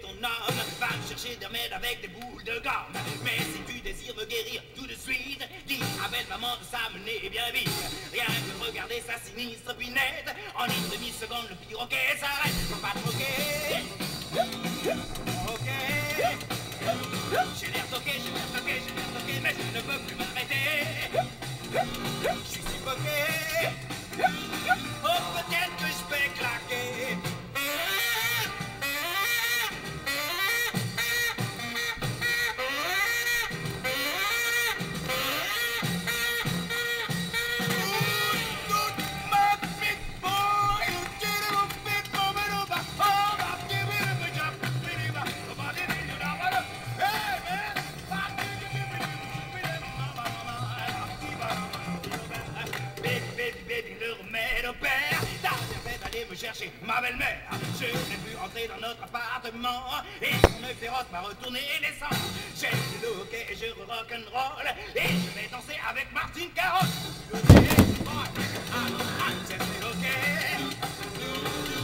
ton âme. Va chercher des remèdes avec des boules de gomme. Mais si tu désires me guérir tout de suite, dis à belle maman de s'amener bien vite. Rien que de regarder sa sinistre pinette. En une demi-seconde, le piroquet s'arrête. Faut pas te moquer. Ok. J'ai l'air toqué, j'ai l'air ma belle-mère. Je n'ai pu entrer dans notre appartement. Et son œil féroce m'a retourné les sangs. J'ai le look et je rock'n'roll. Et je vais danser avec Martine Carotte.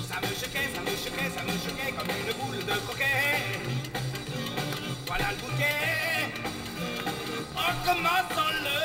Ça me choquait, ça me choquait, ça me choquait comme une boule de croquet. Voilà le bouquet. On commence le